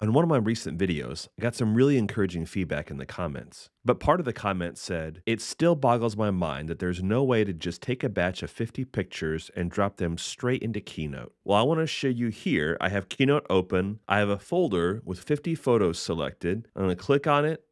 On one of my recent videos, I got some really encouraging feedback in the comments. But part of the comment said, It still boggles my mind that there's no way to just take a batch of 50 pictures and drop them straight into Keynote. Well, I want to show you here. I have Keynote open. I have a folder with 50 photos selected. I'm going to click on it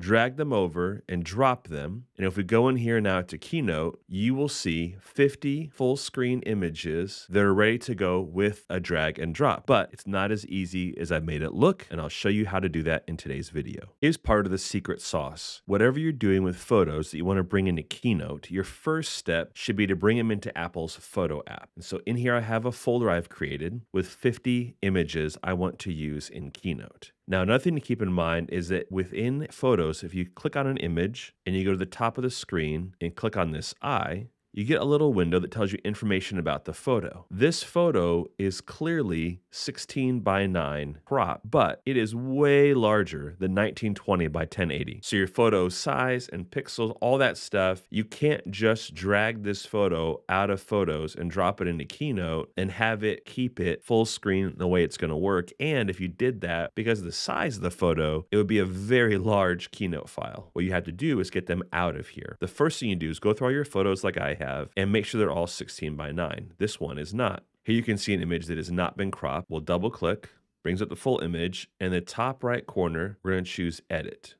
drag them over and drop them. And if we go in here now to Keynote, you will see 50 full screen images that are ready to go with a drag and drop. But it's not as easy as I've made it look, and I'll show you how to do that in today's video. Here's part of the secret sauce. Whatever you're doing with photos that you want to bring into Keynote, your first step should be to bring them into Apple's Photo app. And so in here, I have a folder I've created with 50 images I want to use in Keynote. Now, another thing to keep in mind is that within Photos, if you click on an image and you go to the top of the screen and click on this eye, you get a little window that tells you information about the photo. This photo is clearly 16 by 9 crop, but it is way larger than 1920 by 1080. So your photo size and pixels, all that stuff, you can't just drag this photo out of photos and drop it into Keynote and have it keep it full screen the way it's going to work. And if you did that, because of the size of the photo, it would be a very large Keynote file. What you have to do is get them out of here. The first thing you do is go through all your photos like I have and make sure they're all 16 by 9. This one is not. Here you can see an image that has not been cropped. We'll double click, brings up the full image, and the top right corner, we're going to choose edit.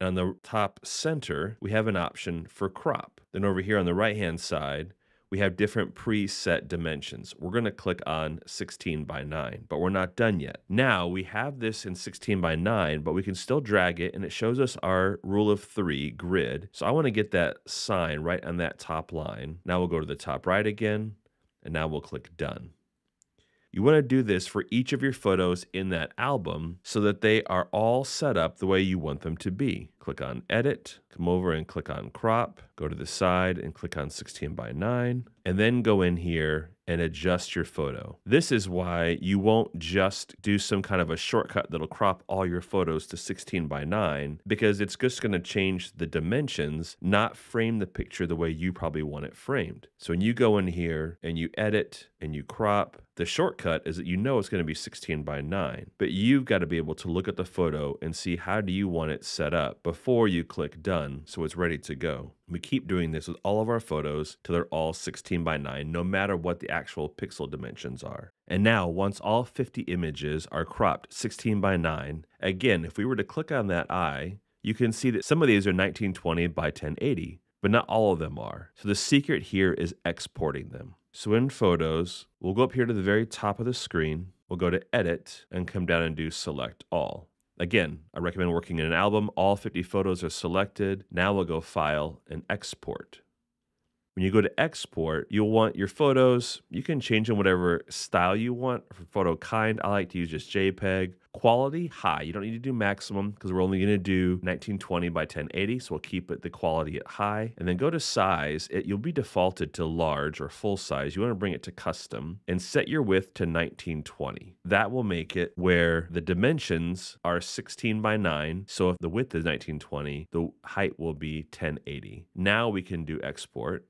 And on the top center, we have an option for crop. Then over here on the right hand side, we have different preset dimensions. We're going to click on 16 by 9, but we're not done yet. Now we have this in 16 by 9, but we can still drag it and it shows us our rule of three grid. So I want to get that sign right on that top line. Now we'll go to the top right again, and now we'll click done. You want to do this for each of your photos in that album so that they are all set up the way you want them to be. Click on edit, come over and click on crop, go to the side and click on 16 by 9, and then go in here and adjust your photo. This is why you won't just do some kind of a shortcut that'll crop all your photos to 16 by 9 because it's just going to change the dimensions, not frame the picture the way you probably want it framed. So when you go in here and you edit and you crop, the shortcut is that you know it's going to be 16 by 9, but you've got to be able to look at the photo and see how do you want it set up before you click done so it's ready to go. We keep doing this with all of our photos till they're all 16 by 9, no matter what the actual pixel dimensions are. And now, once all 50 images are cropped 16 by 9, again, if we were to click on that eye, you can see that some of these are 1920 by 1080, but not all of them are. So the secret here is exporting them. So in Photos, we'll go up here to the very top of the screen, we'll go to Edit, and come down and do Select All. Again, I recommend working in an album. All 50 photos are selected. Now we'll go File and Export. When you go to export, you'll want your photos. You can change them whatever style you want. For photo kind, I like to use just JPEG. Quality, high. You don't need to do maximum because we're only going to do 1920 by 1080. So we'll keep it the quality at high. And then go to size. It, you'll be defaulted to large or full size. You want to bring it to custom and set your width to 1920. That will make it where the dimensions are 16 by 9. So if the width is 1920, the height will be 1080. Now we can do export.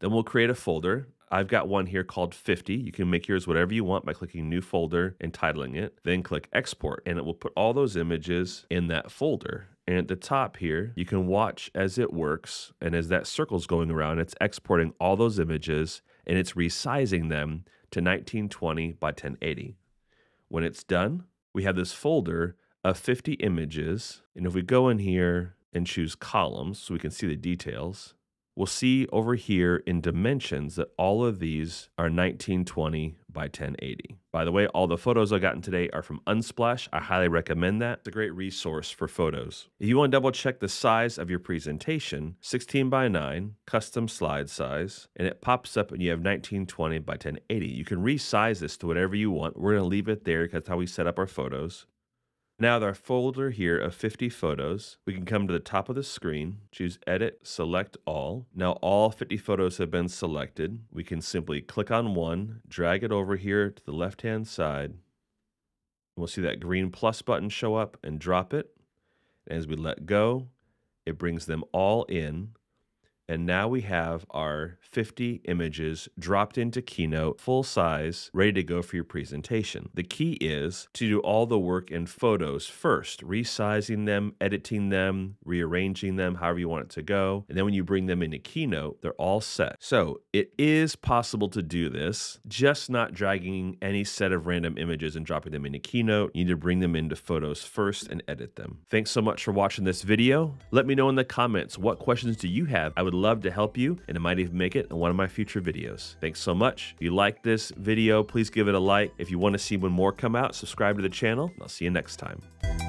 Then we'll create a folder. I've got one here called 50. You can make yours whatever you want by clicking new folder and titling it. Then click export and it will put all those images in that folder. And at the top here, you can watch as it works. And as that circle's going around, it's exporting all those images and it's resizing them to 1920 by 1080. When it's done, we have this folder of 50 images. And if we go in here and choose columns so we can see the details, we'll see over here in dimensions that all of these are 1920 by 1080. By the way, all the photos I've gotten today are from Unsplash. I highly recommend that. It's a great resource for photos. If you want to double check the size of your presentation, 16 by 9, custom slide size, and it pops up and you have 1920 by 1080. You can resize this to whatever you want. We're going to leave it there because that's how we set up our photos. Now with our folder here of 50 photos, we can come to the top of the screen, choose edit, select all. Now all 50 photos have been selected. We can simply click on one, drag it over here to the left hand side. We'll see that green plus button show up and drop it. And as we let go, it brings them all in. And now we have our 50 images dropped into Keynote, full size, ready to go for your presentation. The key is to do all the work in photos first, resizing them, editing them, rearranging them, however you want it to go. And then when you bring them into Keynote, they're all set. So it is possible to do this, just not dragging any set of random images and dropping them into Keynote. You need to bring them into photos first and edit them. Thanks so much for watching this video. Let me know in the comments what questions do you have. I would love to help you and I might even make it in one of my future videos. Thanks so much. If you like this video, please give it a like. If you want to see when more come out, subscribe to the channel. And I'll see you next time.